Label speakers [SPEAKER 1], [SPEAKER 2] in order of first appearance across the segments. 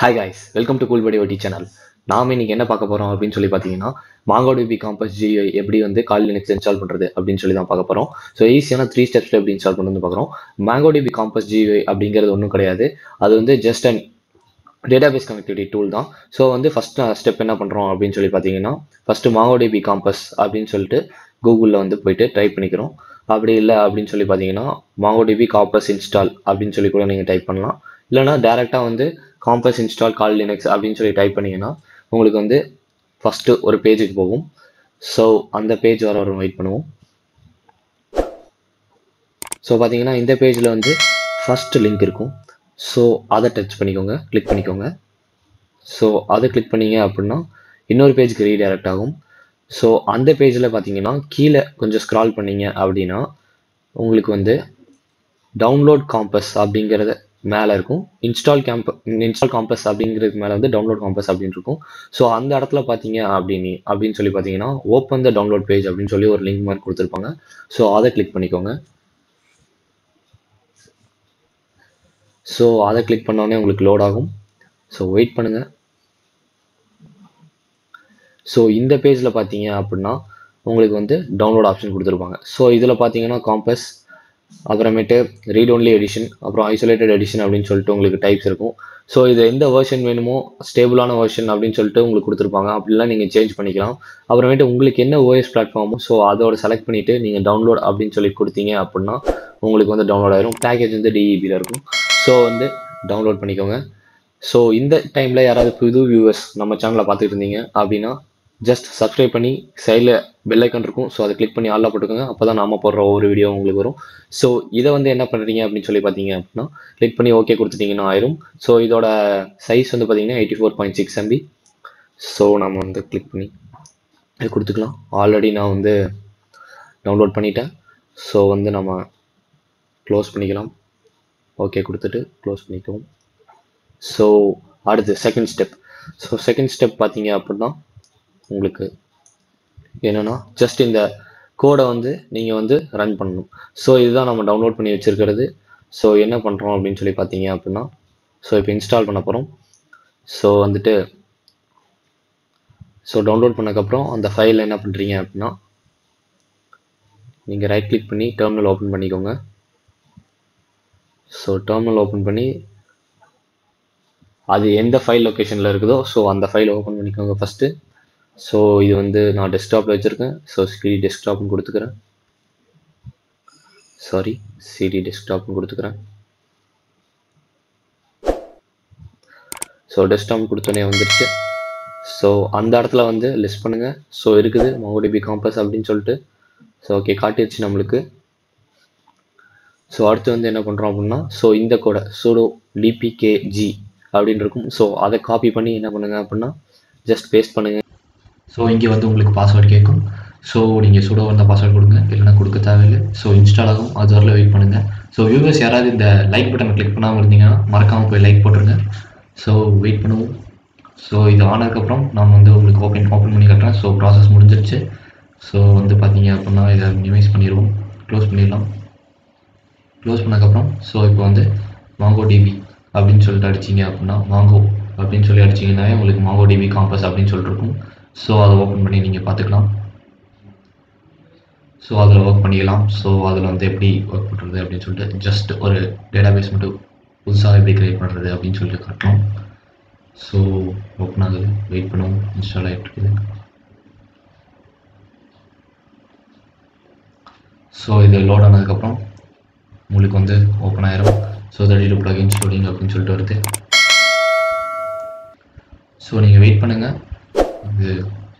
[SPEAKER 1] Hi guys welcome to கூல் படி ஒட்டி சேனல் நாம் இன்னைக்கு என்ன பார்க்க போகிறோம் அப்படின்னு சொல்லி பார்த்தீங்கன்னா மாங்கோடிபி காம்பஸ் ஜிஐ எப்படி வந்து கால் லினக்ஸ் இன்ஸ்டால் பண்ணுறது அப்படின்னு சொல்லி தான் பார்க்க போகிறோம் ஸோ ஈஸியான த்ரீ ஸ்டெப்ஸில் எப்படி இன்ஸ்டால் பண்ணுறது பார்க்குறோம். மாங்கோடிபி காம்பஸ் ஜிஐ அப்படிங்கிறது ஒன்றும் கிடையாது. அது வந்து just and database connectivity tool தான். ஸோ வந்து ஃபஸ்ட் ஸ்டெப் என்ன பண்ணுறோம் அப்படின்னு சொல்லி பார்த்தீங்கன்னா ஃபஸ்ட்டு மாங்கோடிபி காம்பஸ் அப்படின்னு சொல்லிட்டு கூகுளில் வந்து போயிட்டு டைப் பண்ணிக்கிறோம். அப்படி இல்லை அப்படின்னு சொல்லி பார்த்தீங்கன்னா மாங்கோடிபி காம்பஸ் இன்ஸ்டால் அப்படின்னு சொல்லி கூட நீங்கள் டைப் பண்ணலாம். இல்லைனா டேரெக்டாக வந்து காம்பஸ் இன்ஸ்டால் கால் லினக்ஸ் அப்படின்னு சொல்லி டைப் பண்ணிங்கன்னா உங்களுக்கு வந்து ஃபஸ்ட்டு ஒரு பேஜுக்கு போகும். ஸோ அந்த பேஜ் வர வரும் வெயிட் பண்ணுவோம். ஸோ பார்த்தீங்கன்னா இந்த பேஜில் வந்து ஃபஸ்ட்டு லிங்க் இருக்கும். ஸோ அதை டச் பண்ணிக்கோங்க கிளிக் பண்ணிக்கோங்க. ஸோ அதை கிளிக் பண்ணீங்க அப்படின்னா இன்னொரு பேஜுக்கு ரீடைரக்ட் ஆகும். ஸோ அந்த பேஜில் பார்த்தீங்கன்னா கீழே கொஞ்சம் ஸ்க்ரால் பண்ணீங்க அப்படின்னா உங்களுக்கு வந்து டவுன்லோட் காம்பஸ் அப்படிங்கிறத மேலே இருக்கும். இன்ஸ்டால் கேம்ப் இன்ஸ்டால் காம்பஸ் அப்படிங்கிறதுக்கு மேலே வந்து டவுன்லோட் காம்பஸ் அப்படின்னு இருக்கும். ஸோ அந்த இடத்துல பார்த்தீங்க அப்படின்னு அப்படின்னு சொல்லி பார்த்தீங்கன்னா ஓப்பன் த டவுன்லோட் பேஜ் அப்படின்னு சொல்லி ஒரு லிங்க் மாதிரி கொடுத்துருப்பாங்க. ஸோ அதை கிளிக் பண்ணிக்கோங்க. ஸோ அதை கிளிக் பண்ணோடனே உங்களுக்கு லோட் ஆகும். ஸோ வெயிட் பண்ணுங்கள் ஸோ இந்த பேஜில் பார்த்தீங்க அப்படின்னா உங்களுக்கு வந்து டவுன்லோட் ஆப்ஷன் கொடுத்துருப்பாங்க. ஸோ இதில் பார்த்தீங்கன்னா காம்பஸ் அப்புறமேட்டு ரீட் ஒன்லி எடிஷன் அப்புறம் ஐசோலேட்டட் எடிஷன் அப்படின்னு சொல்லிட்டு உங்களுக்கு டைப்ஸ் இருக்கும். ஸோ இது எந்த வேர்ஷன் வேணுமோ ஸ்டேபிளான வேர்ஷன் அப்படின்னு சொல்லிட்டு உங்களுக்கு கொடுத்துருப்பாங்க. அப்படிலாம் நீங்கள் சேஞ்ச் பண்ணிக்கலாம். அப்புறமேட்டு உங்களுக்கு என்ன ஓஎஸ் பிளாட்ஃபார்மோ ஸோ அதோட செலக்ட் பண்ணிவிட்டு நீங்கள் டவுன்லோட் அப்படின்னு சொல்லி கொடுத்தீங்க அப்படின்னா உங்களுக்கு வந்து டவுன்லோட் ஆயிரும். பேக்கேஜ் வந்து டிஇபியில் இருக்கும். ஸோ வந்து டவுன்லோட் பண்ணிக்கோங்க. ஸோ இந்த டைமில் யாராவது புது வியூவர்ஸ் நம்ம சேனலை பார்த்துட்டு இருந்தீங்க அப்படின்னா ஜஸ்ட் சப்ஸ்கிரைப் பண்ணி சைடில் பெல் ஐக்கன் இருக்கும். ஸோ அதை கிளிக் பண்ணி ஆளாக போட்டுக்கோங்க. அப்போ தான் நாம போடுற ஒவ்வொரு வீடியோ உங்களுக்கு வரும். ஸோ இதை வந்து என்ன பண்ணுறீங்க அப்படின்னு சொல்லி பார்த்தீங்க அப்படின்னா கிளிக் பண்ணி ஓகே கொடுத்துட்டிங்கன்னா ஆயிரும். ஸோ இதோட சைஸ் வந்து பார்த்தீங்கன்னா eighty four point six MB so நம்ம வந்து கிளிக் பண்ணி இது கொடுத்துக்கலாம். ஆல்ரெடி நான் வந்து டவுன்லோட் பண்ணிட்டேன். ஸோ வந்து நம்ம க்ளோஸ் பண்ணிக்கலாம். ஓகே கொடுத்துட்டு க்ளோஸ் பண்ணிக்குவோம். ஸோ அடுத்து second step so second step பார்த்தீங்க அப்படின்னா உங்களுக்கு என்னென்னா ஜஸ்ட் இந்த கோடை வந்து நீங்கள் வந்து ரன் பண்ணணும். ஸோ இதுதான் நம்ம டவுன்லோட் பண்ணி வச்சுருக்கிறது. ஸோ என்ன பண்ணுறோம் அப்படின்னு சொல்லி பார்த்தீங்க அப்படின்னா ஸோ இப்போ இன்ஸ்டால் பண்ண போகிறோம் ஸோ வந்துட்டு ஸோ டவுன்லோட் பண்ணக்கப்புறம் அந்த ஃபைலில் என்ன பண்ணுறீங்க அப்படின்னா நீங்கள் ரைட் கிளிக் பண்ணி டெர்மினல் ஓப்பன் பண்ணிக்கோங்க. ஸோ டெர்மினல் ஓப்பன் பண்ணி அது எந்த ஃபைல் லொக்கேஷனில் இருக்குதோ ஸோ அந்த ஃபைலை ஓப்பன் பண்ணிக்கோங்க ஃபஸ்ட்டு ஸோ இது வந்து நான் டெஸ்க்டாப்பில் வச்சுருக்கேன். ஸோ சிடி டெஸ்க்டாப்னு கொடுத்துக்கிறேன். சாரி சிடி டெஸ்க்டாப்னு கொடுத்துக்கிறேன். ஸோ டெஸ்க்டாப் கொடுத்தோன்னே வந்துருச்சு. ஸோ அந்த இடத்துல வந்து லிஸ்ட் பண்ணுங்கள் ஸோ இருக்குது. மோடிபி காம்பஸ் அப்படின்னு சொல்லிட்டு. ஸோ ஓகே காட்டிடுச்சு நம்மளுக்கு. ஸோ அடுத்து வந்து என்ன பண்ணுறோம் அப்படின்னா ஸோ இந்த கோடை சூடோ டிபிகேஜி அப்படின்னு இருக்கும். ஸோ அதை காப்பி பண்ணி என்ன பண்ணுங்கள் அப்படின்னா ஜஸ்ட் பேஸ்ட் பண்ணுங்கள்
[SPEAKER 2] ஸோ இங்கே வந்து உங்களுக்கு பாஸ்வேர்டு கேட்கும். ஸோ நீங்கள் சுடோ வந்த பாஸ்வேர்டு கொடுங்க. இல்லைனா கொடுக்க தேவையில்லை. ஸோ இன்ஸ்டால் ஆகும். அது வரல வெயிட் பண்ணுங்கள் ஸோ வியூவர்ஸ் யாராவது இந்த லைக் பட்டனை கிளிக் பண்ணாமல் இருந்தீங்கன்னா மறக்காமல் போய் லைக் போட்டுருங்க. ஸோ வெயிட் பண்ணுவோம். ஸோ இது ஆனதுக்கப்புறம் நான் வந்து உங்களுக்கு ஓப்பன் ஓப்பன் பண்ணி கட்டுறேன். ஸோ ப்ராசஸ் முடிஞ்சிருச்சு. ஸோ வந்து பார்த்தீங்க அப்படின்னா இதை மினிமைஸ் பண்ணிடுவோம். க்ளோஸ் பண்ணிடலாம். க்ளோஸ் பண்ணதுக்கப்புறம் ஸோ இப்போ வந்து மாங்கோ டிபி அப்படின்னு சொல்லிட்டு அடிச்சிங்க அப்படின்னா மாங்கோ அப்படின்னு சொல்லி அடிச்சிங்கன்னாவே உங்களுக்கு மாவோ டிபி காம்பஸ் அப்படின்னு சொல்லிட்டு இருக்கும் ஸோ அதை ஓப்பன் பண்ணி நீங்கள் பார்த்துக்கலாம். ஸோ அதில் ஒர்க் பண்ணிக்கலாம். ஸோ அதில் வந்து எப்படி ஒர்க் பண்ணுறது அப்படின்னு சொல்லிட்டு ஜஸ்ட் ஒரு டேட்டாபேஸ் மட்டும் புதுசாக எப்படி க்ரியேட் பண்ணுறது அப்படின்னு சொல்லிட்டு காட்டணும் ஸோ ஓப்பன் ஆகுது. வெயிட் பண்ணுவோம். இன்ஸ்டால் ஆகிட்டு இருக்குது. ஸோ இது லோட் ஆனதுக்கப்புறம் உங்களுக்கு வந்து ஓப்பன் ஆயிரும். ஸோ தடியில் ப்ளகின் ஸ்டோரிங் அப்படின்னு சொல்லிட்டு வருது. ஸோ நீங்கள் வெயிட் பண்ணுங்கள் இது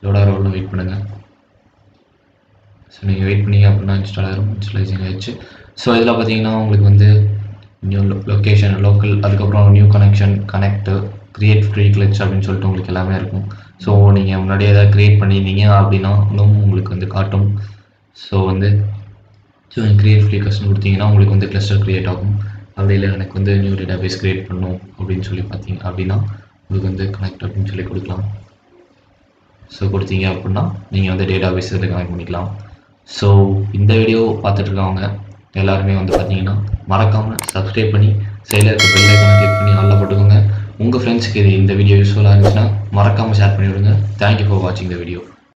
[SPEAKER 2] லோட் ஆகிற வெயிட் பண்ணுங்கள் ஸோ நீங்கள் வெயிட் பண்ணீங்க அப்படின்னா இன்ஸ்டால் ஆகிரும் இன்ஸ்டலைசிங் ஆயிடுச்சு. ஸோ இதில் பார்த்தீங்கன்னா உங்களுக்கு வந்து நியூ லொக்கேஷன் லோக்கல் அதுக்கப்புறம் new connection connect create free cluster அப்படின்னு சொல்லிட்டு உங்களுக்கு எல்லாமே இருக்கும். ஸோ நீங்கள் முன்னாடியே எதாவது க்ரியேட் பண்ணியிருந்தீங்க அப்படின்னா இன்னும் உங்களுக்கு வந்து காட்டும். ஸோ வந்து ஸோ நீங்கள் க்ரியேட் ஃப்ரீ கஸ்டன் கொடுத்தீங்கன்னா உங்களுக்கு வந்து கிளஸ்டர் க்ரியேட் ஆகும். அப்படி இல்லை எனக்கு வந்து நியூ டேட்டா பேஸ் க்ரியேட் பண்ணும் அப்படின்னு சொல்லி பார்த்தீங்க அப்படின்னா உங்களுக்கு வந்து கனெக்ட் அப்படின்னு சொல்லி கொடுக்கலாம். ஸோ கொடுத்தீங்க அப்படின்னா நீங்கள் வந்து டேட்டா பேஸ் இதில் கனெக்ட் பண்ணிக்கலாம். ஸோ இந்த வீடியோ பார்த்துட்டு இருக்கவங்க எல்லாருமே வந்து பார்த்தீங்கன்னா மறக்காமல் சப்ஸ்கிரைப் பண்ணி சைடில் இருக்க பெல் கிளிக் பண்ணி ஆளில் போட்டுக்கோங்க. உங்கள் ஃப்ரெண்ட்ஸுக்கு இது இந்த வீடியோ யூஸ்ஃபுல்லாக இருந்துச்சுன்னா மறக்காமல் ஷேர் பண்ணி விடுங்க தேங்க்யூ ஃபார் வாட்சிங் த வீடியோ